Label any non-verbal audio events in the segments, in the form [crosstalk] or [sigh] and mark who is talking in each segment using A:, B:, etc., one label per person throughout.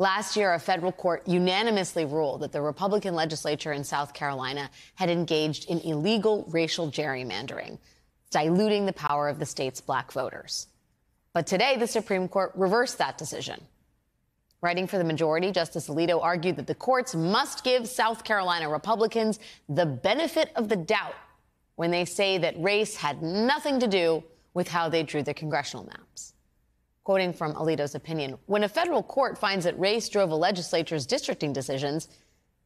A: Last year, a federal court unanimously ruled that the Republican legislature in South Carolina had engaged in illegal racial gerrymandering, diluting the power of the state's black voters. But today, the Supreme Court reversed that decision. Writing for the majority, Justice Alito argued that the courts must give South Carolina Republicans the benefit of the doubt when they say that race had nothing to do with how they drew the congressional maps. Quoting from Alito's opinion, when a federal court finds that race drove a legislature's districting decisions,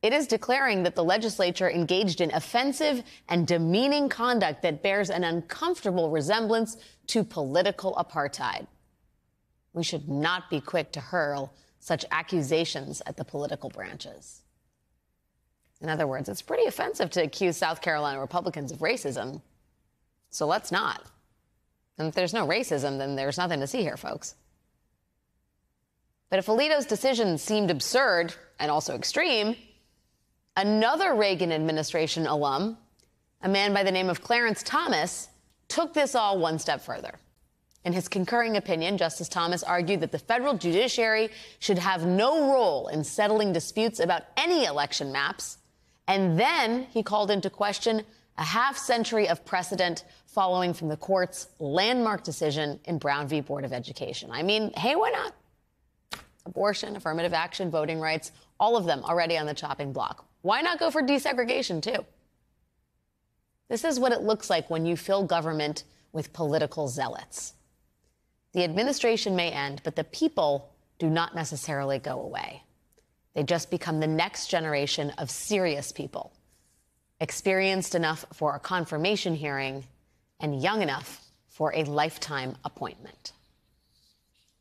A: it is declaring that the legislature engaged in offensive and demeaning conduct that bears an uncomfortable resemblance to political apartheid. We should not be quick to hurl such accusations at the political branches. In other words, it's pretty offensive to accuse South Carolina Republicans of racism. So let's not. And if there's no racism, then there's nothing to see here, folks. But if Alito's decision seemed absurd and also extreme, another Reagan administration alum, a man by the name of Clarence Thomas, took this all one step further. In his concurring opinion, Justice Thomas argued that the federal judiciary should have no role in settling disputes about any election maps. And then he called into question a half century of precedent following from the court's landmark decision in Brown v. Board of Education. I mean, hey, why not? Abortion, affirmative action, voting rights, all of them already on the chopping block. Why not go for desegregation, too? This is what it looks like when you fill government with political zealots. The administration may end, but the people do not necessarily go away. They just become the next generation of serious people, experienced enough for a confirmation hearing and young enough for a lifetime appointment.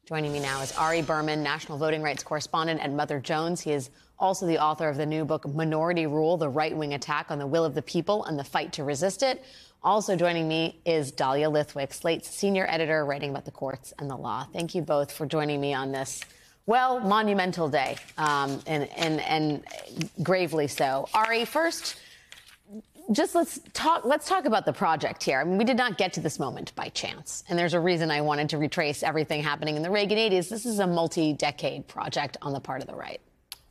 A: Joining me now is Ari Berman, national voting rights correspondent at Mother Jones. He is also the author of the new book, Minority Rule The Right Wing Attack on the Will of the People and the Fight to Resist It. Also joining me is Dahlia Lithwick, Slate's senior editor, writing about the courts and the law. Thank you both for joining me on this, well, monumental day, um, and, and, and gravely so. Ari, first, just let's talk let's talk about the project here. I mean, we did not get to this moment by chance. And there's a reason I wanted to retrace everything happening in the Reagan 80s. This is a multi-decade project on the part of the right.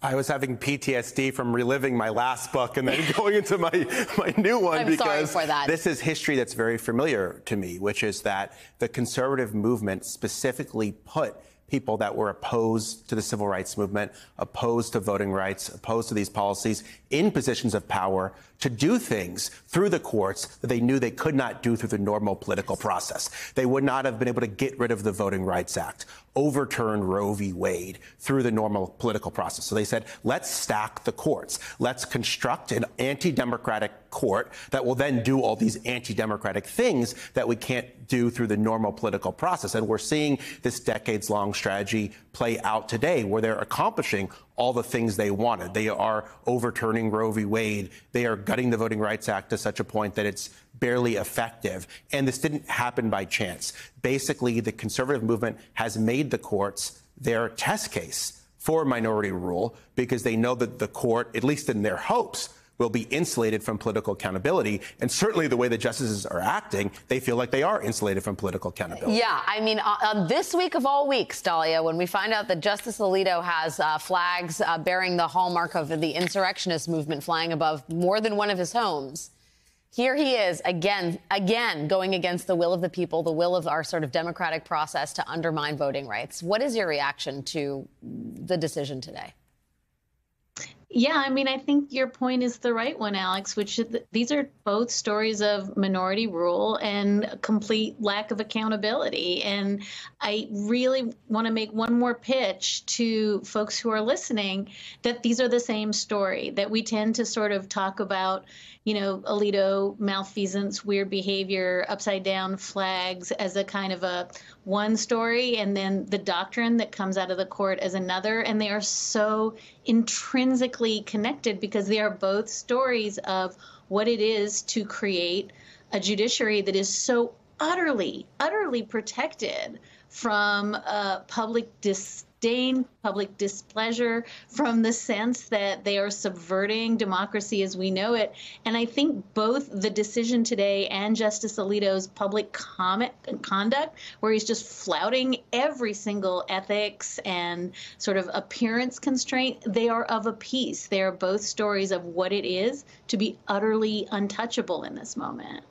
B: I was having PTSD from reliving my last book and then [laughs] going into my, my new one
A: I'm
B: because
A: this
B: is history that's very familiar to me, which is that the conservative movement specifically put people that were opposed to the civil rights movement, opposed to voting rights, opposed to these policies in positions of power to do things through the courts that they knew they could not do through the normal political process. They would not have been able to get rid of the Voting Rights Act, overturn Roe v. Wade through the normal political process. So they said, let's stack the courts. Let's construct an anti-democratic court that will then do all these anti-democratic things that we can't do through the normal political process. And we're seeing this decades long strategy play out today where they're accomplishing all the things they wanted. They are overturning Roe v. Wade. They are gutting the Voting Rights Act to such a point that it's barely effective. And this didn't happen by chance. Basically, the conservative movement has made the courts their test case for minority rule because they know that the court, at least in their hopes, will be insulated from political accountability. And certainly the way the justices are acting, they feel like they are insulated from political accountability.
A: Yeah, I mean, uh, um, this week of all weeks, Dahlia, when we find out that Justice Alito has uh, flags uh, bearing the hallmark of the insurrectionist movement flying above more than one of his homes. Here he is again, again, going against the will of the people, the will of our sort of democratic process to undermine voting rights. What is your reaction to the decision today?
C: Yeah, I mean, I think your point is the right one, Alex, which these are both stories of minority rule and complete lack of accountability. And I really want to make one more pitch to folks who are listening that these are the same story, that we tend to sort of talk about, you know, Alito malfeasance, weird behavior, upside down flags as a kind of a one story, and then the doctrine that comes out of the court as another. And they are so intrinsically connected because they are both stories of what it is to create a judiciary that is so utterly, utterly protected from uh, public dis disdain, public displeasure from the sense that they are subverting democracy as we know it. And I think both the decision today and Justice Alito's public comment conduct, where he's just flouting every single ethics and sort of appearance constraint, they are of a piece. They are both stories of what it is to be utterly untouchable in this moment.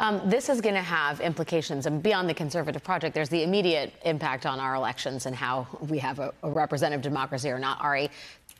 A: Um, this is going to have implications and beyond the conservative project. There's the immediate impact on our elections and how we have a, a representative democracy or not. Ari,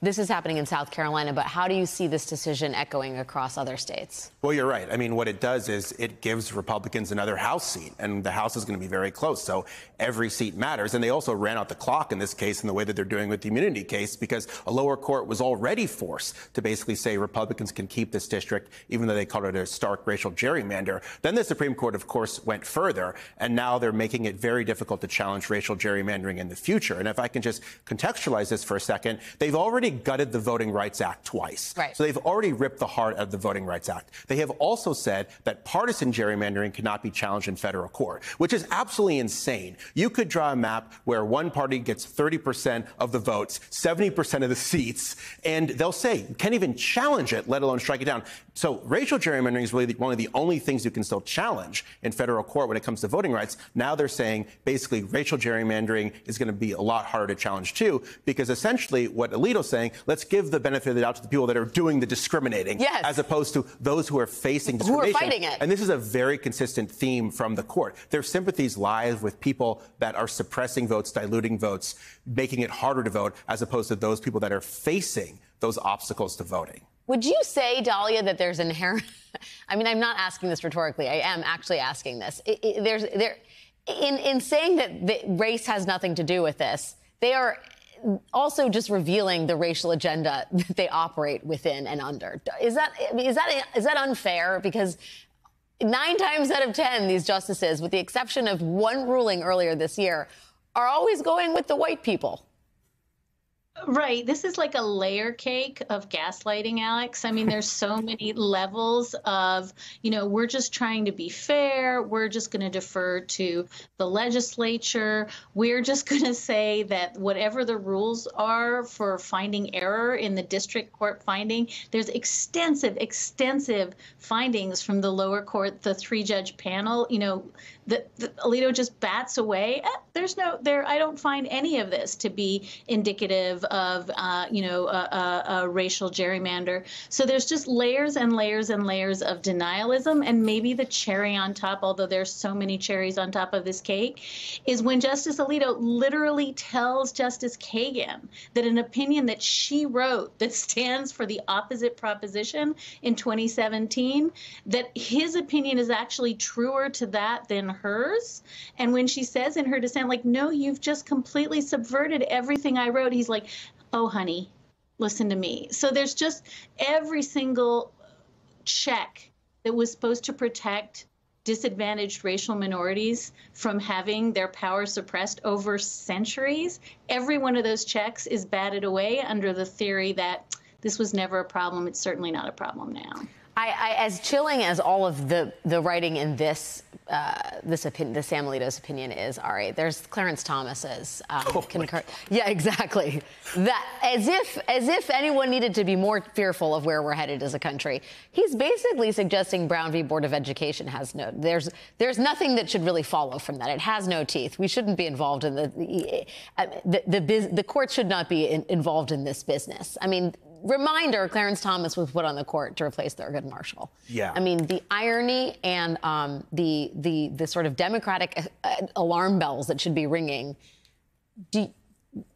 A: this is happening in South Carolina, but how do you see this decision echoing across other states?
B: Well, you're right. I mean, what it does is it gives Republicans another House seat, and the House is going to be very close. So every seat matters. And they also ran out the clock in this case in the way that they're doing with the immunity case because a lower court was already forced to basically say Republicans can keep this district, even though they called it a stark racial gerrymander. Then the Supreme Court, of course, went further, and now they're making it very difficult to challenge racial gerrymandering in the future. And if I can just contextualize this for a second, they've already gutted the Voting Rights Act twice.
A: Right.
B: So they've already ripped the heart out of the Voting Rights Act. They have also said that partisan gerrymandering cannot be challenged in federal court, which is absolutely insane. You could draw a map where one party gets 30% of the votes, 70% of the [laughs] seats, and they'll say you can't even challenge it, let alone strike it down. So racial gerrymandering is really the, one of the only things you can still challenge in federal court when it comes to voting rights. Now they're saying basically racial gerrymandering is going to be a lot harder to challenge too, because essentially what Alito's saying, let's give the benefit of the doubt to the people that are doing the discriminating,
A: yes.
B: as opposed to those who are facing discrimination.
A: Who are fighting it.
B: And this is a very consistent theme from the court. Their sympathies lie with people that are suppressing votes, diluting votes, making it harder to vote, as opposed to those people that are facing those obstacles to voting.
A: Would you say, Dahlia, that there's inherent? [laughs] I mean, I'm not asking this rhetorically. I am actually asking this. It, it, there's there, in in saying that the race has nothing to do with this. They are also just revealing the racial agenda [laughs] that they operate within and under. Is that is that is that unfair? Because nine times out of ten, these justices, with the exception of one ruling earlier this year, are always going with the white people.
C: Right. This is like a layer cake of gaslighting, Alex. I mean, there's so [laughs] many levels of, you know, we're just trying to be fair. We're just going to defer to the legislature. We're just [laughs] going to say that whatever the rules are for finding error in the district court finding, there's extensive, extensive findings from the lower court, the three judge panel. You know, the, the Alito just bats away. Eh, there's no there. I don't find any of this to be indicative of uh, you know a, a, a, racial gerrymander. So there's just layers and layers and layers of denialism, and maybe the cherry on top, although there's so many cherries on top of this cake, is when Justice Alito literally tells Justice Kagan that an opinion that she wrote [laughs] that stands for the opposite proposition in 2017, that his opinion is actually truer to that than hers. And when she says in her dissent, like, no, you've just completely subverted everything I wrote, he's like, oh, honey, listen to me. So there's just every single check that was supposed to protect disadvantaged racial minorities from having their power suppressed over centuries, every one of those checks is batted away under the theory that this was never a problem. It's certainly not a problem now.
A: I, I, as chilling as all of the, the writing in this uh, this opinion, the Sam Alito's opinion is, all right, there's Clarence Thomas's um, oh concur- Yeah, exactly. That as if as if anyone needed to be more fearful of where we're headed as a country. He's basically suggesting Brown v. Board of Education has no there's there's nothing that should really follow from that. It has no teeth. We shouldn't be involved in the the the, the, the, the court should not be in, involved in this business. I mean, reminder, Clarence Thomas was put on the court to replace Thurgood Marshall.
B: Yeah.
A: I mean, the irony and um, the the the sort of democratic uh, alarm bells that should be ringing. Do,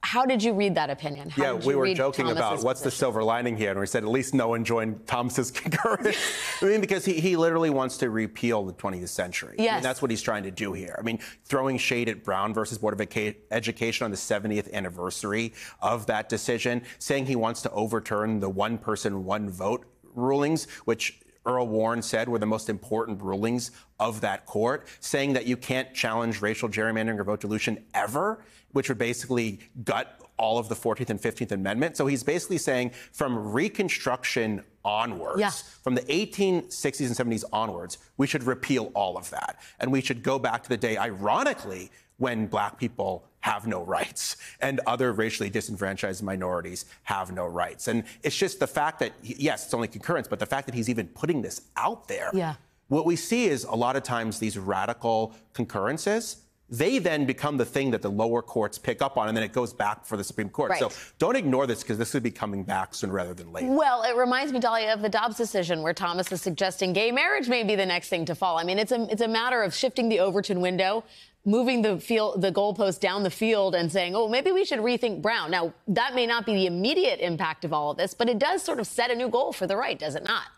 A: how did you read that opinion? How
B: yeah, we were joking
A: Thomas's
B: about what's
A: position?
B: the silver lining here, and we said at least no one joined Thomas's [laughs] concurrence. [laughs] I mean, because he, he literally wants to repeal the 20th century.
A: Yes.
B: I mean, that's what he's trying to do here. I mean, throwing shade at Brown versus Board of Education on the 70th anniversary of that decision, saying he wants to overturn the one person, one vote rulings, which Earl Warren said were the most important rulings of that court, saying that you can't challenge racial gerrymandering or vote dilution ever, which would basically gut all of the 14th and 15th Amendment. So he's basically saying from Reconstruction onwards,
A: yeah.
B: from the 1860s and 70s onwards, we should repeal all of that. And we should go back to the day, ironically, when black people have no rights and other racially disenfranchised minorities have no rights. And it's just the fact that, yes, it's only concurrence, but the fact that he's even putting this out there.
A: Yeah.
B: What we see is a lot of times these radical concurrences they then become the thing that the lower courts pick up on, and then it goes back for the Supreme Court.
A: Right.
B: So don't ignore this because this would be coming back sooner rather than later.
A: Well, it reminds me, Dahlia, of the Dobbs decision where Thomas is suggesting gay marriage may be the next thing to fall. I mean, it's a it's a matter of shifting the Overton window, moving the field the goalpost down the field, and saying, oh, maybe we should rethink Brown. Now, that may not be the immediate impact of all of this, but it does sort of set a new goal for the right, does it not?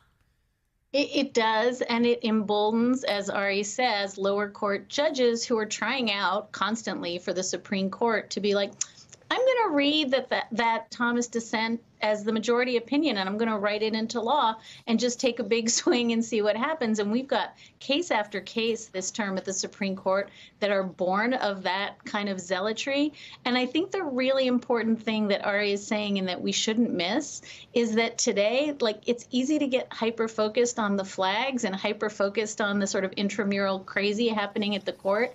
C: It, it, does, and it emboldens, as Ari says, lower court judges who are trying out constantly for the Supreme Court to be like, I'm going to read that, that that Thomas dissent as the majority opinion and I'm going to write it into law and just take a big [laughs] swing and see what happens. And we've got case after case this term at the Supreme Court that are born of that kind of zealotry. And I think the really important thing that Ari is saying and that we shouldn't miss is that today, like it's easy to get hyper focused on the flags and hyper focused on the sort of intramural crazy happening at the court.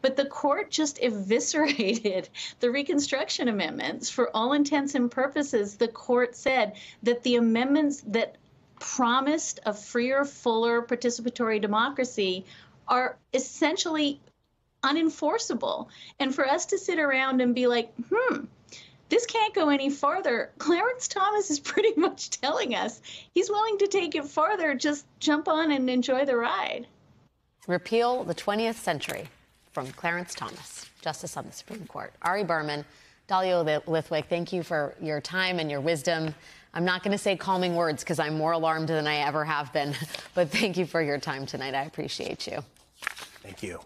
C: But the court just [laughs] eviscerated the Reconstruction Amendments for all intents and purposes. The court said that the amendments that promised a freer, fuller participatory democracy are essentially unenforceable. And for us to sit around and be like, hmm, this can't go any farther. [laughs] Clarence Thomas is pretty much telling us he's willing to take it farther. Just jump on and enjoy the ride.
A: Repeal the 20th century from Clarence Thomas, Justice on the Supreme Court. Ari Berman. Dahlia Lithwick, thank you for your time and your wisdom. I'm not going to say calming words because I'm more alarmed than I ever have been, [laughs] but thank you for your time tonight. I appreciate you.
B: Thank you.